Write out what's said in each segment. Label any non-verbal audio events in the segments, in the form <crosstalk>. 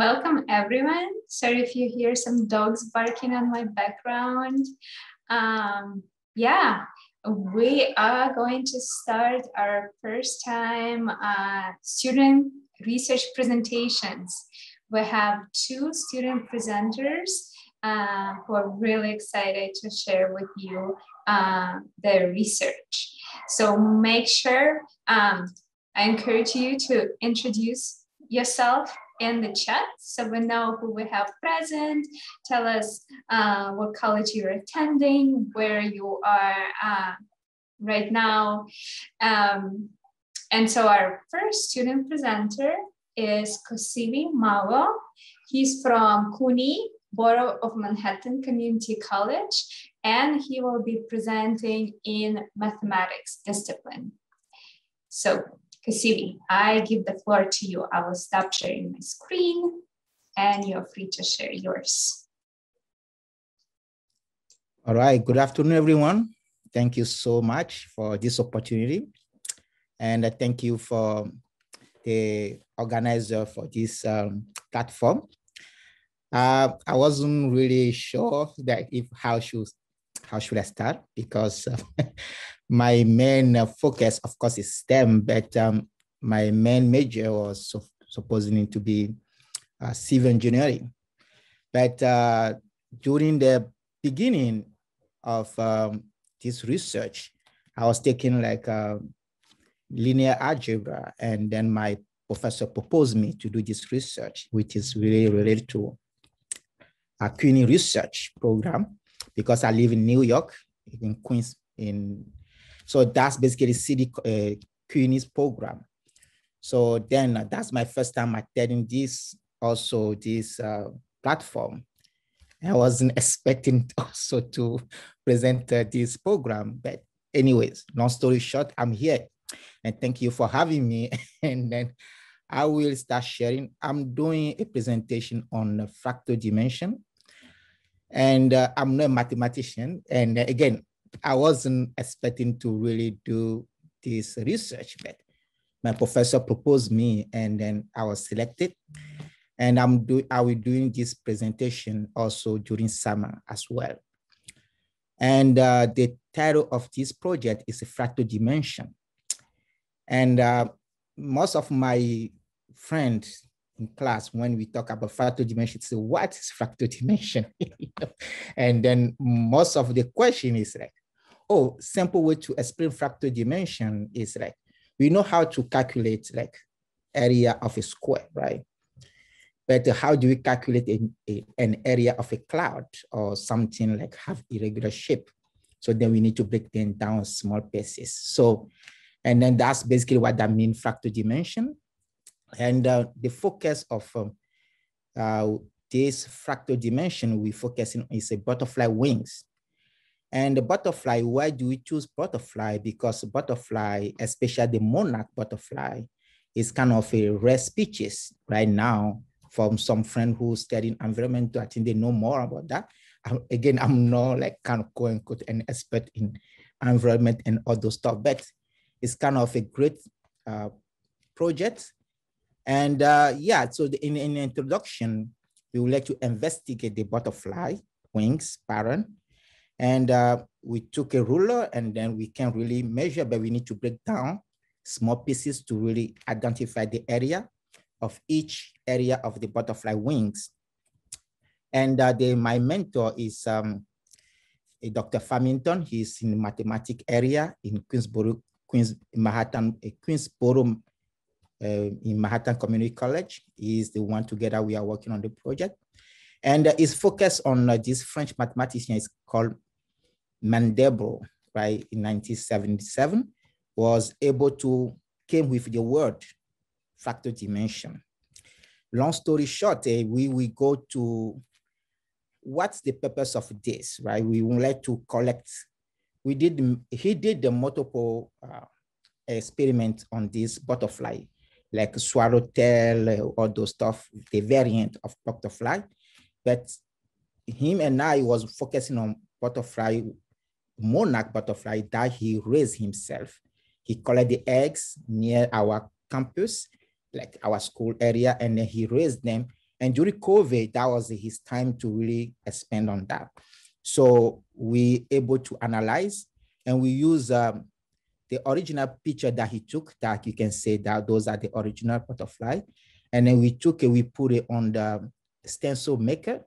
welcome everyone. Sorry if you hear some dogs barking on my background. Um, yeah, we are going to start our first time uh, student research presentations. We have two student presenters uh, who are really excited to share with you uh, their research. So make sure, um, I encourage you to introduce yourself in the chat so we know who we have present. Tell us uh, what college you're attending, where you are uh, right now. Um, and so our first student presenter is Kosivi Mawa. He's from CUNY, Borough of Manhattan Community College, and he will be presenting in mathematics discipline. So Kasivi, I give the floor to you. I will stop sharing my screen and you're free to share yours. All right, good afternoon, everyone. Thank you so much for this opportunity. And I thank you for the organizer for this um, platform. Uh, I wasn't really sure that if how should how should I start because uh, <laughs> my main uh, focus, of course, is STEM, but um, my main major was so, to be uh, civil engineering. But uh, during the beginning of um, this research, I was taking like uh, linear algebra, and then my professor proposed me to do this research, which is really related to a CUNY research program because I live in New York, in Queens, in so that's basically city uh, CUNY's program. So then uh, that's my first time attending this also this uh, platform. I wasn't <laughs> expecting also to present uh, this program, but anyways, long story short, I'm here, and thank you for having me. <laughs> and then I will start sharing. I'm doing a presentation on fractal dimension, and uh, I'm not a mathematician. And uh, again, I wasn't expecting to really do this research, but my professor proposed me and then I was selected. And I'm do, I will doing this presentation also during summer as well. And uh, the title of this project is fractal dimension. And uh, most of my friends in class, when we talk about fractal dimension, say, what is fractal <laughs> dimension? <laughs> and then most of the question is like, oh, simple way to explain fractal dimension is like, we know how to calculate like area of a square, right? But how do we calculate a, a, an area of a cloud or something like have irregular shape? So then we need to break them down small pieces. So, and then that's basically what that means fractal dimension. And uh, the focus of um, uh, this fractal dimension we focusing is a butterfly wings. And the butterfly, why do we choose butterfly? Because butterfly, especially the monarch butterfly, is kind of a rare species right now from some friend who's studying environment. I think they know more about that. Um, again, I'm not like kind of quote unquote an expert in environment and all those stuff, but it's kind of a great uh, project. And uh, yeah, so the, in, in the introduction, we would like to investigate the butterfly wings pattern and uh, we took a ruler and then we can really measure, but we need to break down small pieces to really identify the area of each area of the butterfly wings. And uh, the, my mentor is um, Dr. Farmington. He's in the mathematics area in Queensboro, Queens, Manhattan, uh, Queensboro, uh, in Manhattan Community College. He's the one together we are working on the project. And uh, his focus on uh, this French mathematician is called Mandel, right, in 1977, was able to came with the word fractal dimension. Long story short, eh, we we go to what's the purpose of this, right? We would like to collect. We did he did the multiple uh, experiment on this butterfly, like swallowtail, all those stuff, the variant of butterfly. But him and I was focusing on butterfly monarch butterfly that he raised himself. He collected the eggs near our campus, like our school area, and then he raised them And during COVID, that was his time to really expand on that. So we able to analyze and we use um, the original picture that he took that you can say that those are the original butterfly. And then we took it, we put it on the stencil maker.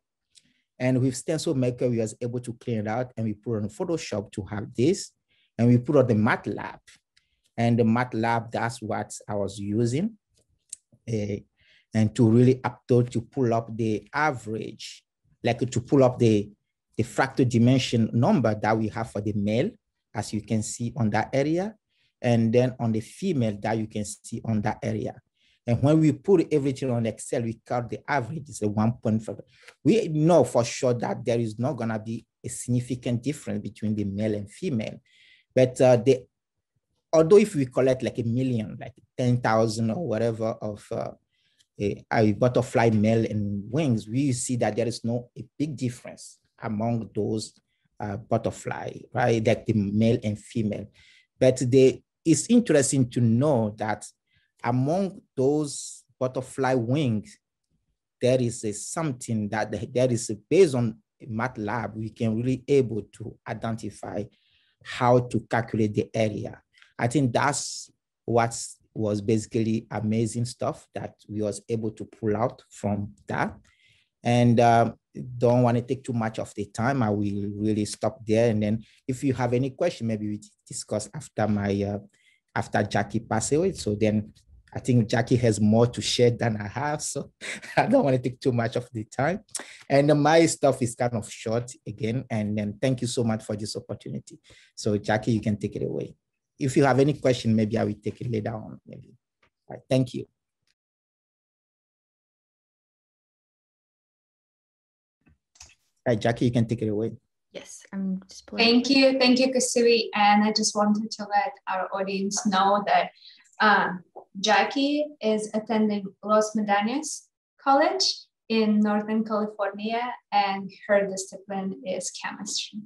And with stencil maker, we was able to clean it out and we put on Photoshop to have this. And we put on the MATLAB. And the MATLAB, that's what I was using. Uh, and to really up to, to pull up the average, like to pull up the, the fractal dimension number that we have for the male, as you can see on that area. And then on the female that you can see on that area. And when we put everything on Excel, we count the average is a 1.5. We know for sure that there is not gonna be a significant difference between the male and female. But uh, the although if we collect like a million, like 10,000 or whatever of uh, a, a, butterfly male and wings, we see that there is no a big difference among those uh, butterfly, right? Like the male and female. But they, it's interesting to know that among those butterfly wings, there is a something that there is a, based on MATLAB, we can really able to identify how to calculate the area. I think that's what was basically amazing stuff that we was able to pull out from that. And um, don't want to take too much of the time. I will really stop there. And then if you have any question, maybe we discuss after my, uh, after Jackie pass away. So then I think Jackie has more to share than I have, so <laughs> I don't want to take too much of the time. And my stuff is kind of short again, and then thank you so much for this opportunity. So Jackie, you can take it away. If you have any question, maybe I will take it later on. Maybe. All right, thank you. All right, Jackie, you can take it away. Yes, I'm just Thank you. Thank you, Kasui. And I just wanted to let our audience know that um, Jackie is attending Los Medanos College in Northern California, and her discipline is chemistry.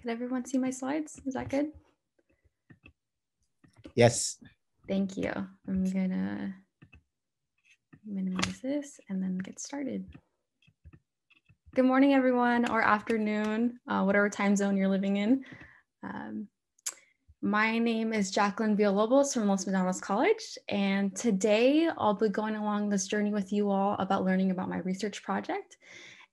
Can everyone see my slides? Is that good? Yes. Thank you. I'm gonna minimize this and then get started. Good morning, everyone, or afternoon, uh, whatever time zone you're living in. Um, my name is Jacqueline Villalobos from Los Medanos College, and today I'll be going along this journey with you all about learning about my research project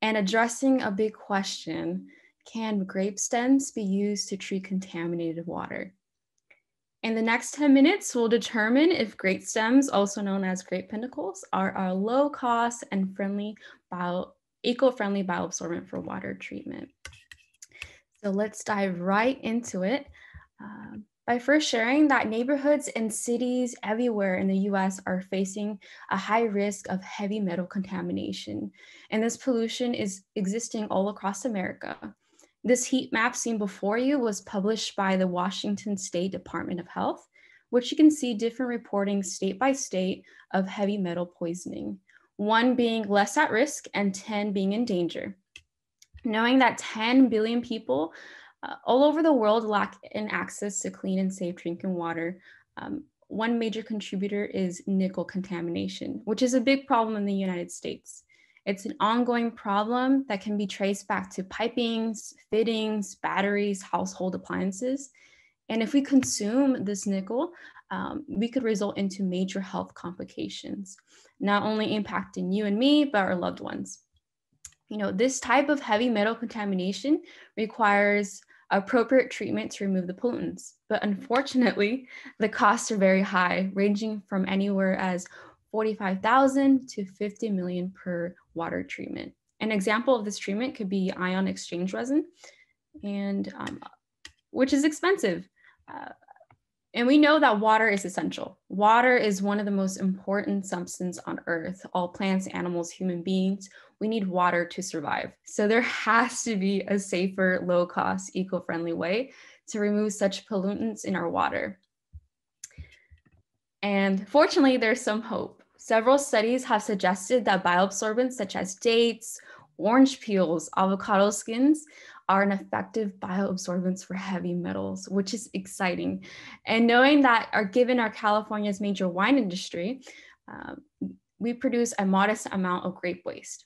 and addressing a big question. Can grape stems be used to treat contaminated water? In the next 10 minutes, we'll determine if grape stems, also known as grape panicles, are our low cost and friendly bio, eco-friendly bioabsorbent for water treatment. So let's dive right into it. Uh, by first sharing that neighborhoods and cities everywhere in the US are facing a high risk of heavy metal contamination. And this pollution is existing all across America. This heat map seen before you was published by the Washington State Department of Health, which you can see different reporting state by state of heavy metal poisoning, one being less at risk and 10 being in danger. Knowing that 10 billion people uh, all over the world lack in access to clean and safe drinking water, um, one major contributor is nickel contamination, which is a big problem in the United States. It's an ongoing problem that can be traced back to pipings, fittings, batteries, household appliances. And if we consume this nickel, um, we could result into major health complications, not only impacting you and me, but our loved ones. You know, this type of heavy metal contamination requires appropriate treatment to remove the pollutants. But unfortunately, the costs are very high, ranging from anywhere as 45,000 to 50 million per water treatment. An example of this treatment could be ion exchange resin, and um, which is expensive. Uh, and we know that water is essential. Water is one of the most important substances on earth. All plants, animals, human beings, we need water to survive. So there <laughs> has to be a safer, low cost, eco-friendly way to remove such pollutants in our water. And fortunately, there's some hope. Several studies have suggested that bioabsorbents such as dates, orange peels, avocado skins are an effective bioabsorbents for heavy metals, which is exciting. And knowing that given our California's major wine industry, uh, we produce a modest amount of grape waste.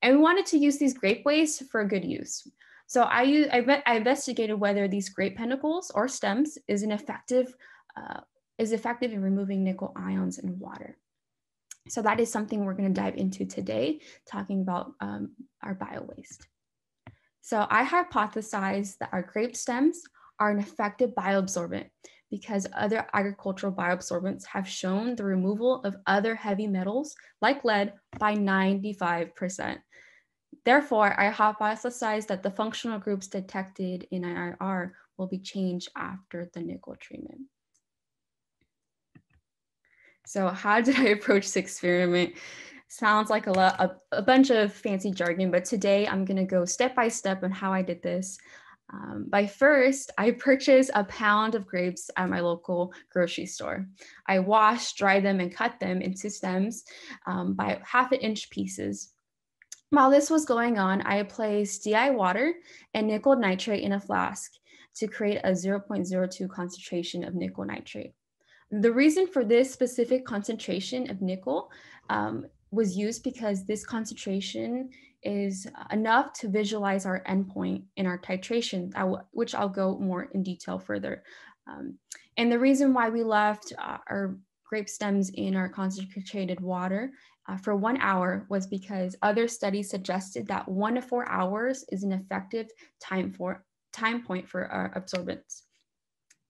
And we wanted to use these grape waste for good use. So I, use, I, I investigated whether these grape panicles or stems is an effective, uh, is effective in removing nickel ions in water. So that is something we're going to dive into today, talking about um, our bio waste. So I hypothesized that our grape stems are an effective bioabsorbent because other agricultural bioabsorbents have shown the removal of other heavy metals like lead by 95%. Therefore, I hypothesized that the functional groups detected in IIR will be changed after the nickel treatment. So how did I <laughs> approach this experiment? Sounds like a, lot, a, a bunch of fancy jargon, but today I'm gonna go step by step on how I did this. Um, by first, I purchased a pound of grapes at my local grocery store. I washed, dried them, and cut them into stems um, by half an inch pieces. While this was going on, I placed DI water and nickel nitrate in a flask to create a 0.02 concentration of nickel nitrate. The reason for this specific concentration of nickel um, was used because this concentration is enough to visualize our endpoint in our titration, which I'll go more in detail further. Um, and the reason why we left uh, our grape stems in our concentrated water uh, for one hour was because other studies suggested that one to four hours is an effective time for time point for our absorbance.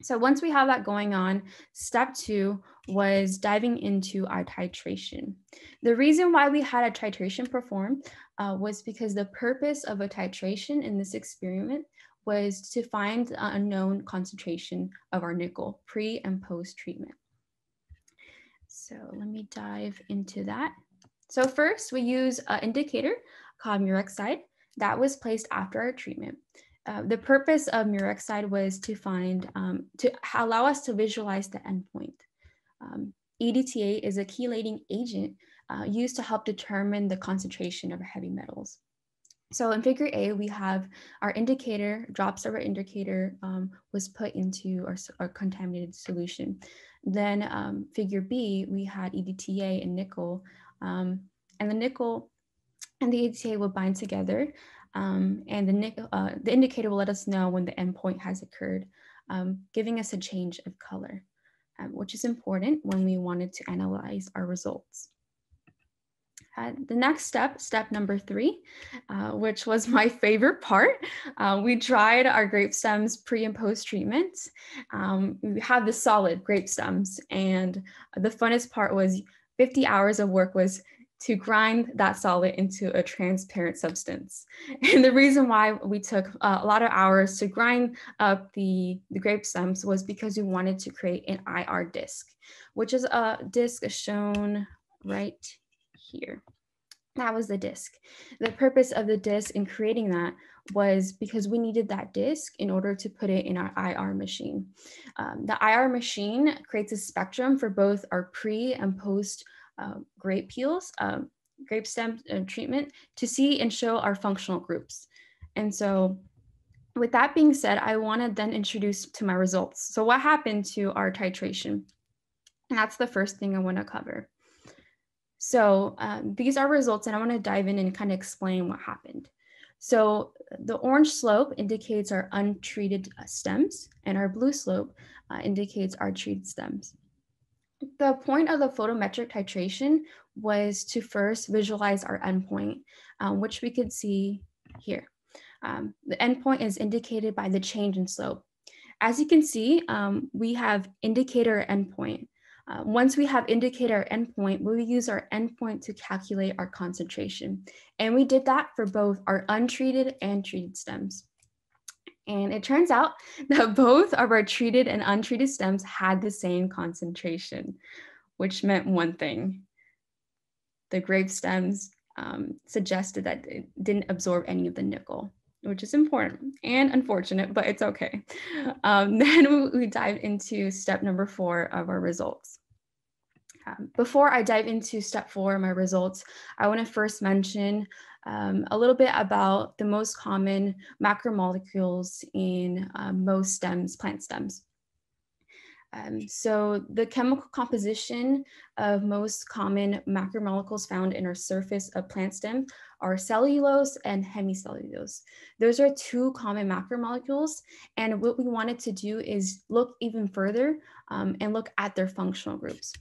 So once we have that going on, step two was diving into our titration. The reason why we had a titration performed uh, was because the purpose of a titration in this experiment was to find the unknown concentration of our nickel pre and post treatment. So let me dive into that. So first we use an indicator called Murexide that was placed after our treatment. Uh, the purpose of Murexide was to find, um, to allow us to visualize the endpoint. Um, EDTA is a chelating agent uh, used to help determine the concentration of heavy metals. So in figure A, we have our indicator, drops of our indicator um, was put into our, our, contaminated solution. Then um, figure B, we had EDTA and nickel, um, and the nickel and the EDTA will bind together um, and the, uh, the indicator will let us know when the endpoint has occurred, um, giving us a change of color, um, which is important when we wanted to analyze our results. Uh, the next step, step number three, uh, which was my <laughs> favorite part, uh, we dried our grape stems pre and post treatment. Um, we had the solid grape stems, and the funnest part was 50 hours of work was to grind that solid into a transparent substance. <laughs> And the reason why we took uh, a lot of hours to grind up the, the grape stems was because we wanted to create an IR disc, which is a disc shown right here. That was the disc. The purpose of the disc in creating that was because we needed that disc in order to put it in our IR machine. Um, the IR machine creates a spectrum for both our pre and post grape peels, um, grape stem uh, treatment to see and show our functional groups. And so with that being said, I want to then introduce to my results. So what happened to our titration? And that's the first thing I want to cover. So um, these are results and I want to dive in and kind of explain what happened. So the orange slope indicates our untreated uh, stems and our blue slope uh, indicates our treated stems. The point of the photometric titration was to first visualize our endpoint, um, which we could see here. Um, the endpoint is indicated by the change in slope. As you can see, um, we have indicator endpoint. Uh, once we have indicator endpoint, we use our endpoint to calculate our concentration. And we did that for both our untreated and treated stems. And it turns out <laughs> that both of our treated and untreated stems had the same concentration, which meant one thing. The grape stems um, suggested that it didn't absorb any of the nickel, which is important and unfortunate, but it's okay. <laughs> Um, <laughs> then we dive into step number four of our results. Um, before I dive into step four, my results, I want to first mention um, a little bit about the most common macromolecules in uh, most stems, plant stems. Um, so the chemical composition of most common macromolecules found in our surface of plant stem are cellulose and hemicellulose. Those are two common macromolecules. And what we wanted to do is look even further um, and look at their functional groups.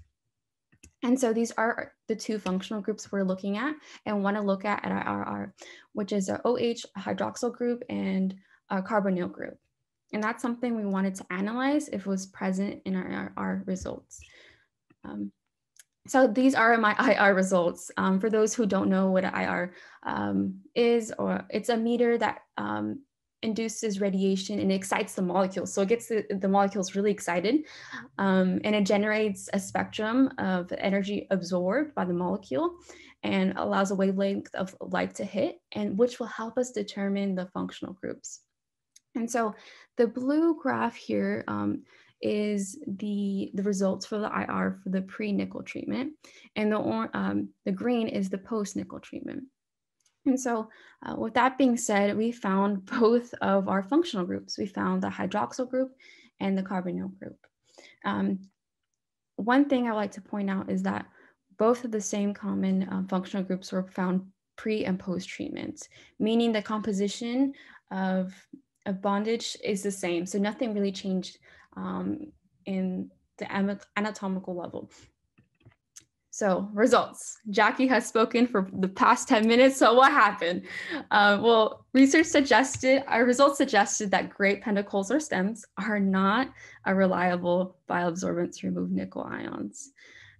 And so these are the two functional groups we're looking at and want to look at at IRR, which is a OH hydroxyl group and a carbonyl group. And that's something we wanted to analyze if it was present in our, our, results. Um, so these are my <laughs> IR results. Um, for those who don't know what IR um, is, or it's a meter that um, induces radiation and excites the molecules. So it gets the, the molecules really excited um, and it generates a spectrum of energy absorbed by the molecule and allows a wavelength of light to hit and which will help us determine the functional groups. And so the blue graph here um, is the, the results for the IR for the pre-nickel treatment, and the, um, the green is the post-nickel treatment. And so uh, with that being said, we found <laughs> both of our functional groups. We found the hydroxyl group and the carbonyl group. Um, one thing I like to point out is that both of the same common um, functional groups were found pre and post treatments, meaning the composition of of bondage is the same. So nothing really changed um, in the anatomical level. So results, Jackie has spoken for the past 10 minutes. So what happened? Uh, well, research suggested, our results suggested that grape pedicles or stems are not a reliable bioabsorbent to remove nickel ions.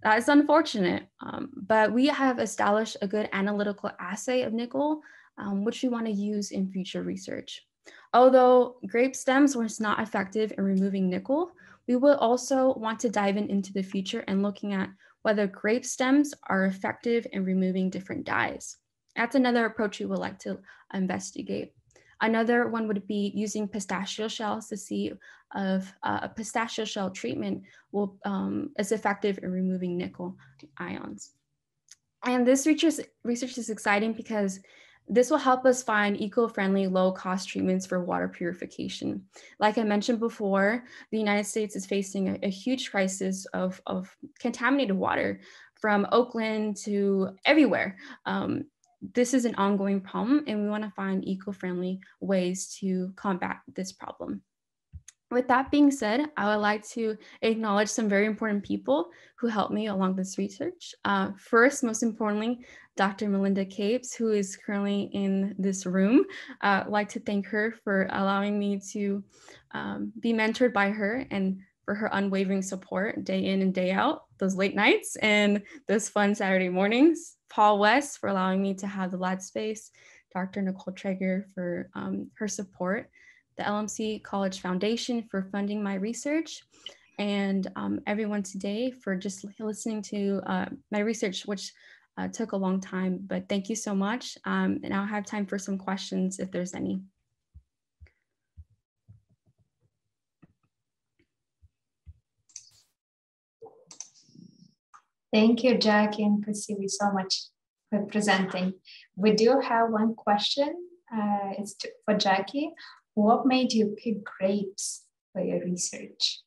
That is unfortunate, um, but we have established a good analytical assay of nickel, um, which we wanna use in future research. Although grape stems were not effective in removing nickel, we will also want to dive in into the future and looking at whether grape stems are effective in removing different dyes. That's another approach we would like to investigate. Another one would be using pistachio shells to see if uh, a pistachio shell treatment will, um, is effective in removing nickel ions. And this research, research is exciting because this will help us find eco-friendly, low-cost treatments for water purification. Like I mentioned before, the United States is facing a, a huge crisis of, of, contaminated water from Oakland to everywhere. Um, this is an ongoing problem and we wanna find eco-friendly ways to combat this problem. With that being said, I would like to acknowledge some very important people who helped me along this research. Uh, first, most importantly, Dr. Melinda Capes, who is currently in this room. Uh, I'd like to thank her for allowing me to um, be mentored by her and for her unwavering support day in and day out, those late nights and those fun Saturday mornings. Paul West for allowing me to have the lab space, Dr. Nicole Traeger for um, her support, the LMC College Foundation for funding my research, and um, everyone today for just listening to uh, my research, which uh, took a long time, but thank you so much. Um, and I'll have time for some questions if there's any. Thank you, Jackie and Kasivi, so much for presenting. We do have one question. Uh, it's to, for Jackie. What made you pick grapes for your research?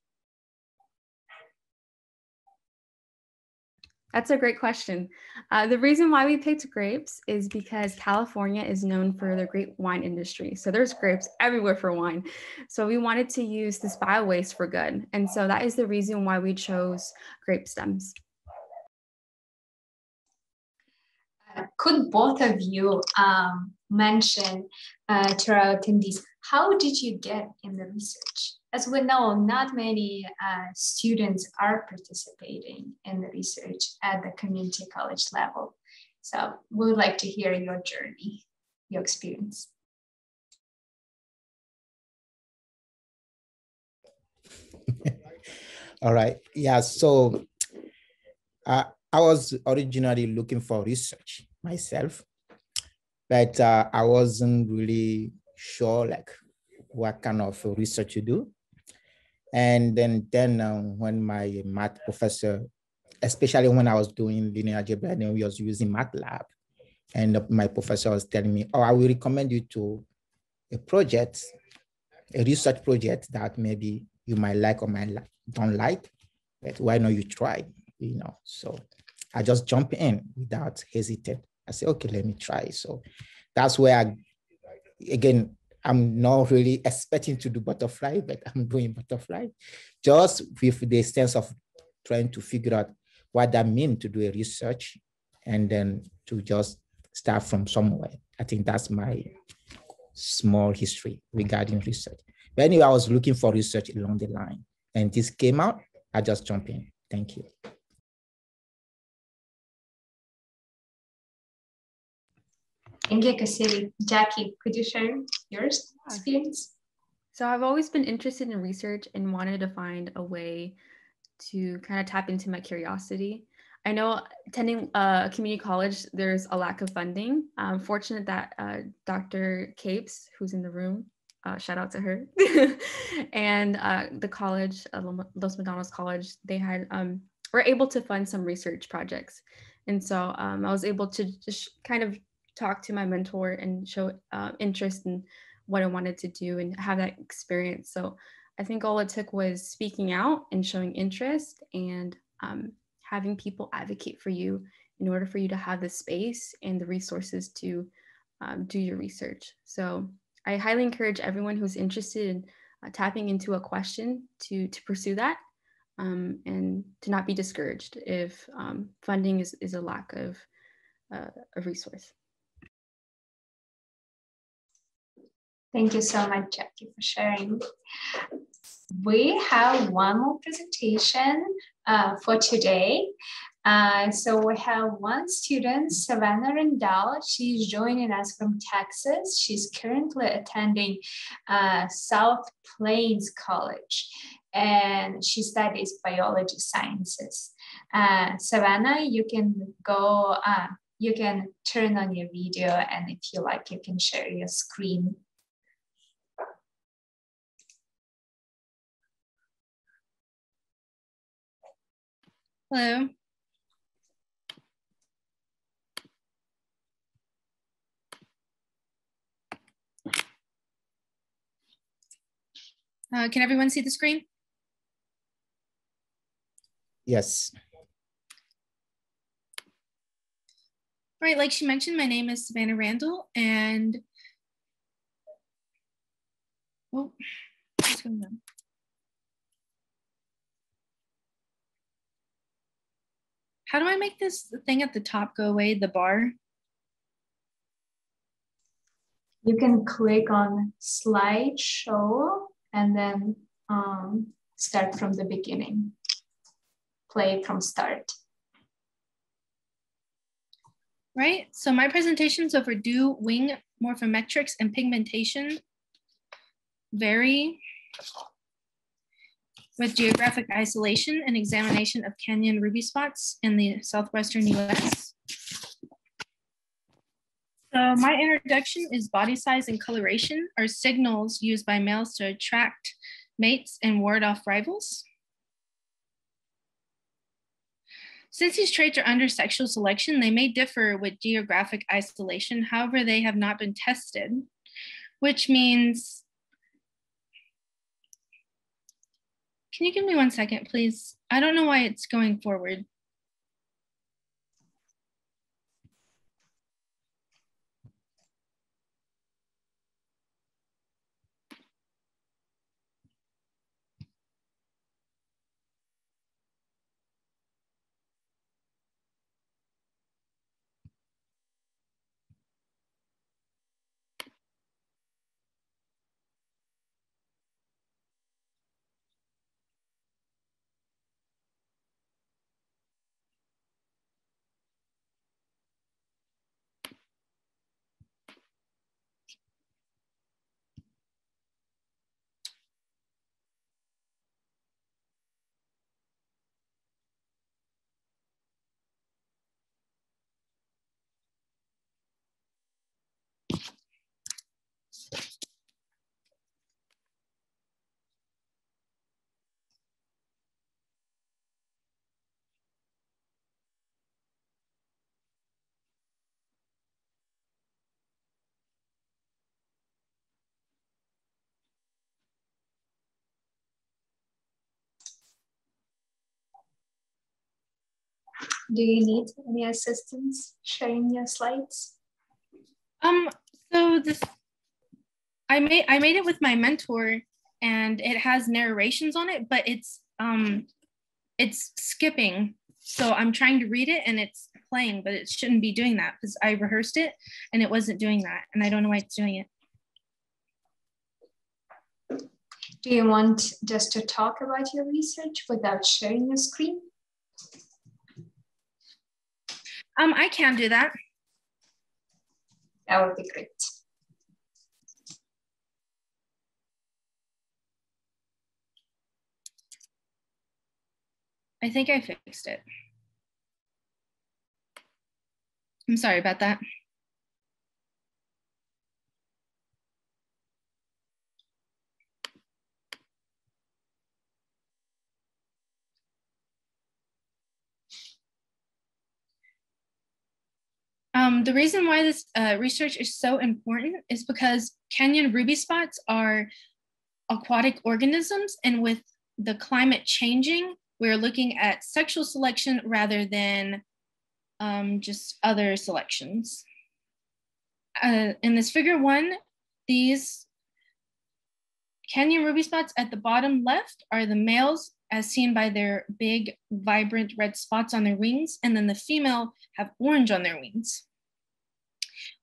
That's a great question. Uh, the reason why we picked grapes is because California is known for the great wine industry. So there's grapes everywhere for wine. So we wanted to use this bio waste for good. And so that is the reason why we chose grape stems. Uh, could both of you um, mention uh, to our attendees, how did you get in the research? as we know, not many uh, students are participating in the research at the community college level. So we would like to hear your journey, your experience. <laughs> All right. Yeah. So uh, I was originally looking for research myself, but uh, I wasn't really sure like what kind of research you do. And then, then uh, when my math professor, especially when I was doing linear algebra, and we was using MATLAB, And my professor was telling me, oh, I will recommend you to a project, a research project that maybe you might like or might don't like, but why not you try, you know? So I just jump in without hesitate. I say, okay, let me try. So that's where I, again, I'm not really expecting to do butterfly, but <laughs> I'm doing butterfly just with the sense of trying to figure out what that means to do a research and then to just start from somewhere. I think that's my small history regarding research. But anyway, I was looking for research along the line and this came out, I just jump in. Thank you. Thank you, Kasiri. Jackie, could you share your experience? So I've always been interested in research and wanted to find a way to kind of tap into my curiosity. I know attending a community college, there's a lack of funding. I'm fortunate that uh, Dr. Capes, who's in the room, uh, shout out to her, <laughs> and uh, the college, uh, Los Medanos College, they had um, were able to fund some research projects, and so um, I was able to just kind of talk to my mentor and show uh, interest in what I wanted to do and have that experience. So I think all it took was speaking out and showing interest and um, having people advocate for you in order for you to have the space and the resources to um, do your research. So I highly encourage everyone who's interested in uh, tapping into a question to, to pursue that um, and to not be discouraged if um, funding is, is a lack of uh, a resource. Thank you so much, Jackie, for sharing. We have one more presentation uh, for today. Uh, so we have one student, Savannah Rendell. She's joining us from Texas. She's currently attending uh, South Plains College and she studies biology sciences. Uh, Savannah, you can go, uh, you can turn on your video and if you like, you can share your screen. Hello. Uh, can everyone see the screen? Yes. Right, like she mentioned, my name is Savannah Randall and oh, what's going on? How do I make this thing at the top go away, the bar? You can click on slideshow and then um, start from the beginning. Play from start. Right, so my presentations over dew, wing morphometrics, and pigmentation vary with geographic isolation and examination of canyon ruby spots in the southwestern US. So my introduction is body size and coloration are signals used by males to attract mates and ward off rivals. Since these traits are under sexual selection, they may differ with geographic isolation. However, they have not been tested, which means Can you give me one second, please? I don't know why it's going forward. Do you need any assistance sharing your slides? Um, so this, I made I made it with my mentor, and it has narrations on it, but it's um, it's skipping. So I'm trying to read it, and it's playing, but it shouldn't be doing that because I rehearsed it, and it wasn't doing that, and I don't know why it's doing it. Do you want just to talk about your research without sharing your screen? Um, I can do that. That would be great. I think I fixed it. I'm sorry about that. Um, the reason why this uh, research is so important is because canyon ruby spots are aquatic organisms, and with the climate changing, we're looking at sexual selection rather than um, just other selections. Uh, in this figure one, these canyon ruby spots at the bottom left are the males as seen by their big, vibrant red spots on their wings, and then the female have orange on their wings.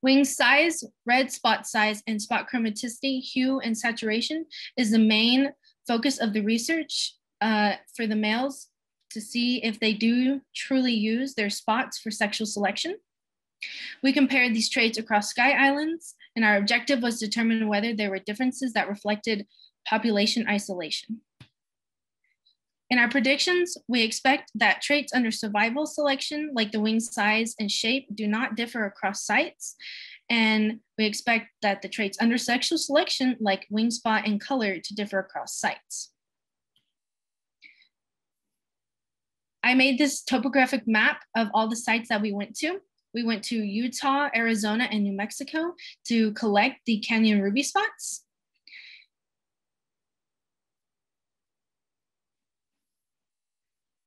Wing size, red spot size, and spot chromaticity, hue, and saturation is the main focus of the research uh, for the males to see if they do truly use their spots for sexual selection. We compared these traits across Sky Islands, and our objective was to determine whether there were differences that reflected population isolation. In our predictions, we expect that traits under survival selection, like the wing size and shape, do not differ across sites. And we expect that the traits under sexual selection, like wing spot and color, to differ across sites. I made this topographic map of all the sites that we went to. We went to Utah, Arizona, and New Mexico to collect the canyon ruby spots.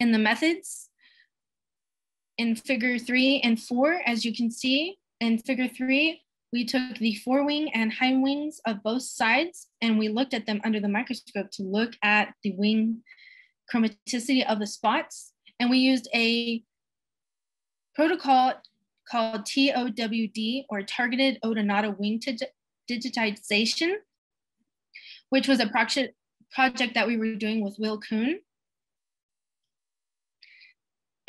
In the methods, in figure three and four, as you can see, in figure three, we took the forewing and hind wings of both sides and we looked at them under the microscope to look at the wing chromaticity of the spots and we used a protocol called TOWD or Targeted Odonata Wing Digitization, which was a project project that we were doing with Will Kuhn.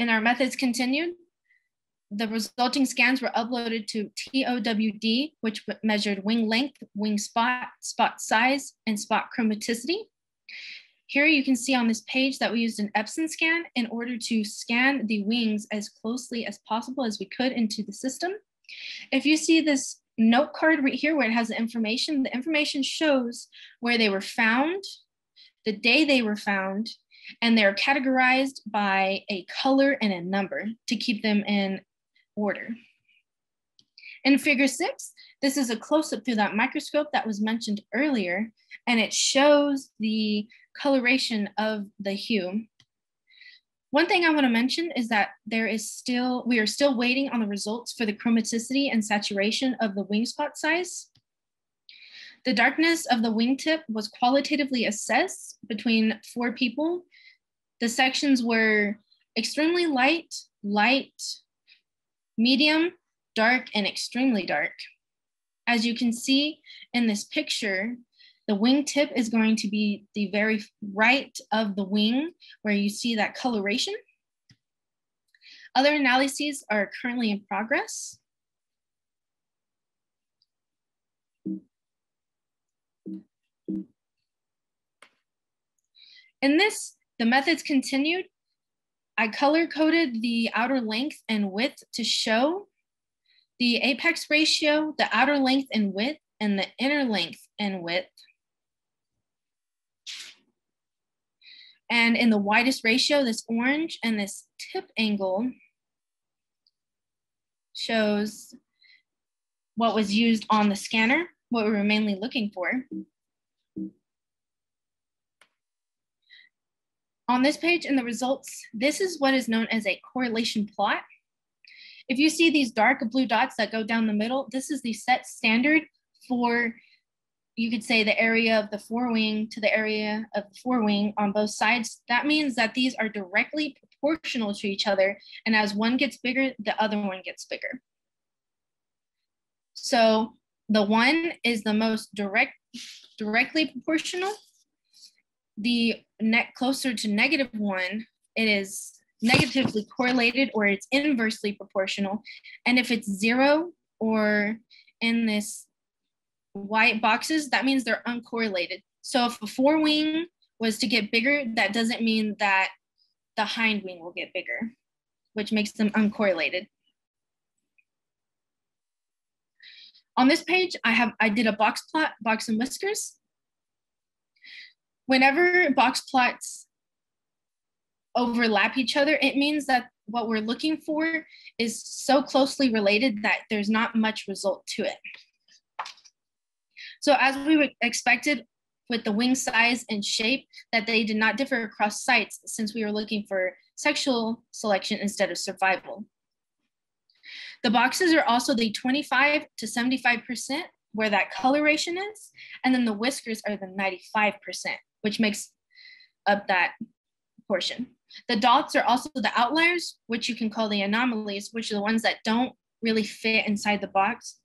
And our methods continued. The resulting scans were uploaded to TOWD, which measured wing length, wing spot, spot size, and spot chromaticity. Here you can see on this page that we used an Epson scan in order to scan the wings as closely as possible as we could into the system. If you see this note card right here where it has the information, the information shows where they were found, the day they were found, and they're categorized by a color and a number to keep them in order. In figure six, this is a close-up through that microscope that was mentioned earlier, and it shows the coloration of the hue. One thing I want to mention is that there is still, we are still waiting on the results for the chromaticity and saturation of the wing spot size. The darkness of the wingtip was qualitatively assessed between four people. The sections were extremely light, light, medium, dark, and extremely dark. As you can see in this picture, the wing tip is going to be the very right of the wing where you see that coloration. Other analyses are currently in progress. In this, the methods continued. I color coded the outer length and width to show the apex ratio, the outer length and width, and the inner length and width. And in the widest ratio, this orange and this tip angle shows what was used on the scanner, what we were mainly looking for. On this page in the results, this is what is known as a correlation plot. If you see these dark blue dots that go down the middle, this is the set standard for, you could say the area of the forewing to the area of the forewing on both sides. That means that these are directly proportional to each other. And as one gets bigger, the other one gets bigger. So the one is the most direct, directly proportional. The net closer to negative one, it is negatively correlated or it's inversely proportional. And if it's zero or in this white boxes, that means they're uncorrelated. So if a forewing was to get bigger, that doesn't mean that the hind wing will get bigger, which makes them uncorrelated. On this page, I have I did a box plot, box and whiskers. Whenever box plots overlap each other, it means that what we're looking for is so closely related that there's not much result to it. So as we expected with the wing size and shape, that they did not differ across sites since we were looking for sexual selection instead of survival. The boxes are also the 25 to 75% where that coloration is, and then the whiskers are the 95%, which makes up that portion. The dots are also the outliers, which you can call the anomalies, which are the ones that don't really fit inside the box.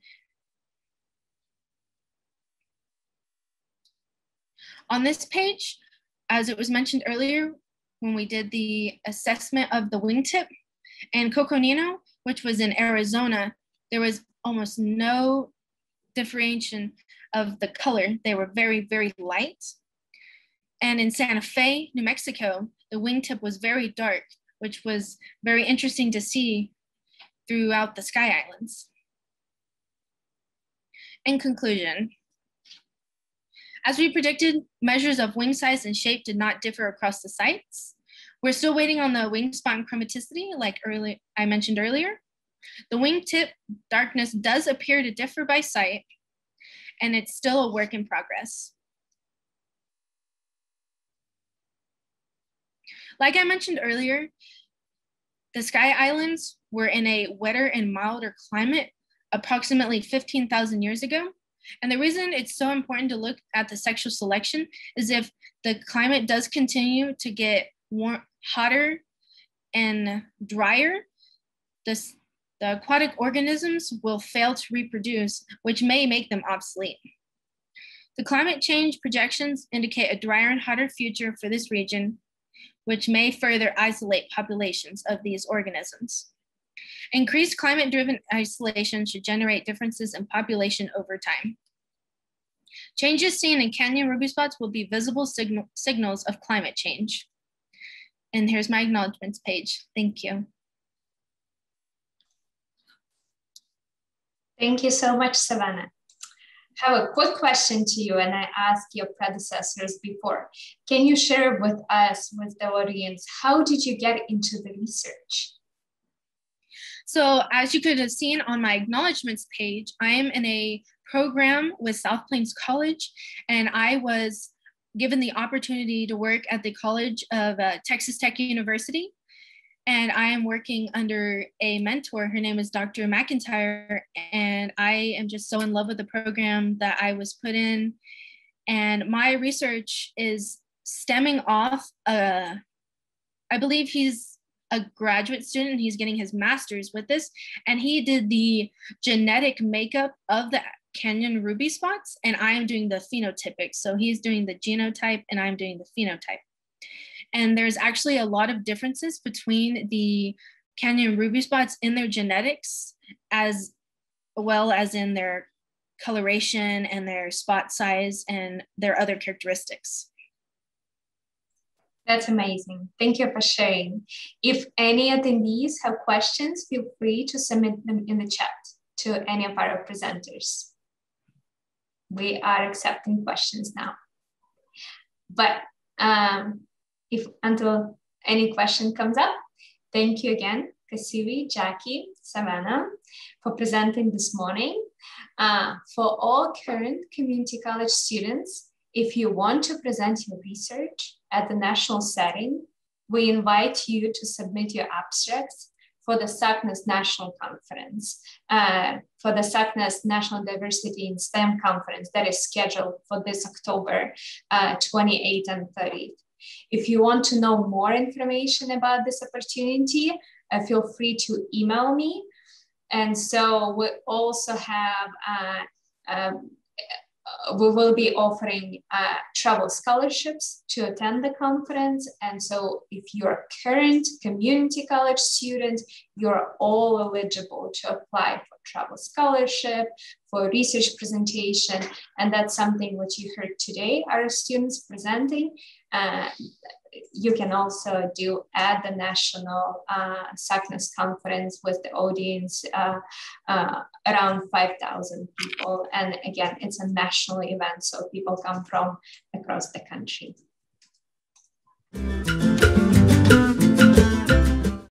On this page, as it was mentioned earlier, when we did the assessment of the wingtip and Coconino, which was in Arizona, there was almost no differentiation of the color. They were very, very light. And in Santa Fe, New Mexico, the wingtip was very dark, which was very interesting to see throughout the Sky Islands. In conclusion, as we predicted, measures of wing size and shape did not differ across the sites. We're still waiting on the wing spot and chromaticity, like early, I mentioned earlier. The wingtip darkness does appear to differ by site, and it's still a work in progress. Like I mentioned earlier, the Sky Islands were in a wetter and milder climate approximately 15,000 years ago. And the reason it's so important to look at the sexual selection is if the climate does continue to get warm, hotter and drier, this, the aquatic organisms will fail to reproduce, which may make them obsolete. The climate change projections indicate a drier and hotter future for this region, which may further isolate populations of these organisms. Increased climate-driven isolation should generate differences in population over time. Changes seen in canyon ruby spots will be visible signal signals of climate change. And here's my acknowledgements page. Thank you. Thank you so much, Savannah. Have a quick question to you, and I asked your predecessors before. Can you share with us, with the audience, how did you get into the research? So as you could have seen on my acknowledgements page, I am in a program with South Plains College, and I was given the opportunity to work at the College of uh, Texas Tech University. And I am working under a mentor. Her name is Dr. McIntyre. And I am just so in love with the program that I was put in. And my research is stemming off, uh, I believe he's a graduate student. He's getting his master's with this. And he did the genetic makeup of the canyon ruby spots, and I am doing the phenotypic. So he's doing the genotype, and I'm doing the phenotype. And there's actually a lot of differences between the canyon ruby spots in their genetics, as well as in their coloration and their spot size and their other characteristics. That's amazing. Thank you for sharing. If any attendees have questions, feel free to submit them in the chat to any of our presenters we are accepting questions now. But um, if until any question comes up, thank you again, Kasiwi, Jackie, Savannah, for presenting this morning. Uh, for all current community college students, if you want to present your research, at the national setting, we invite you to submit your abstracts for the SACNAS National Conference, uh, for the SACNAS National Diversity in STEM Conference that is scheduled for this October uh, 28th and 30th. If you want to know more information about this opportunity, uh, feel free to email me. And so we also have uh, um, we will be offering uh, travel scholarships to attend the conference. And so if you're a current community college student, you're all eligible to apply for travel scholarship, for research presentation. And that's something what you heard today, our students presenting. Uh, you can also do at the national uh, SACNAS conference with the audience uh, uh, around 5,000 people. And again, it's a national event, so people come from across the country.